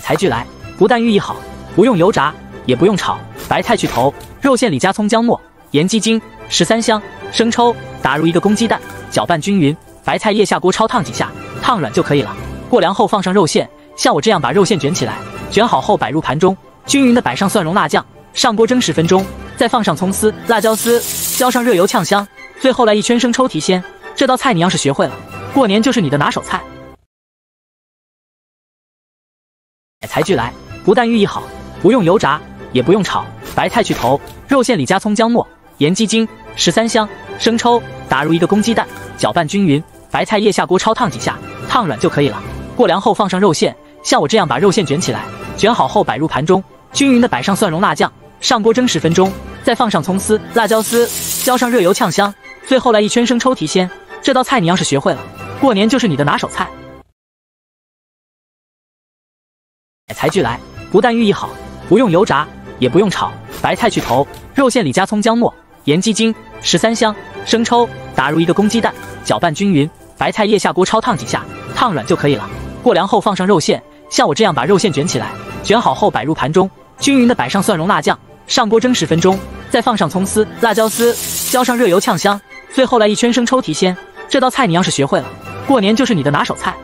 材具来，不但寓意好，不用油炸，也不用炒，白菜去头，肉馅里加葱姜末、盐鸡精、十三香、生抽，打入一个公鸡蛋，搅拌均匀。白菜叶下锅焯烫几下，烫软就可以了。过凉后放上肉馅，像我这样把肉馅卷起来，卷好后摆入盘中，均匀的摆上蒜蓉辣酱，上锅蒸十分钟，再放上葱丝、辣椒丝，浇上热油呛香，最后来一圈生抽提鲜。这道菜你要是学会了，过年就是你的拿手菜。材具来，不但寓意好，不用油炸，也不用炒，白菜去头，肉馅里加葱姜末、盐鸡精、十三香、生抽，打入一个公鸡蛋，搅拌均匀。白菜叶下锅焯烫几下，烫软就可以了。过凉后放上肉馅，像我这样把肉馅卷起来，卷好后摆入盘中，均匀的摆上蒜蓉辣酱，上锅蒸十分钟，再放上葱丝、辣椒丝，浇上热油呛香，最后来一圈生抽提鲜。这道菜你要是学会了，过年就是你的拿手菜。材俱来，不但寓意好，不用油炸，也不用炒，白菜去头，肉馅里加葱姜末、盐鸡精、十三香、生抽，打入一个公鸡蛋，搅拌均匀。白菜叶下锅焯烫几下，烫软就可以了。过凉后放上肉馅，像我这样把肉馅卷起来，卷好后摆入盘中，均匀的摆上蒜蓉辣酱，上锅蒸十分钟，再放上葱丝、辣椒丝，浇上热油呛香，最后来一圈生抽提鲜。这道菜你要是学会了，过年就是你的拿手菜。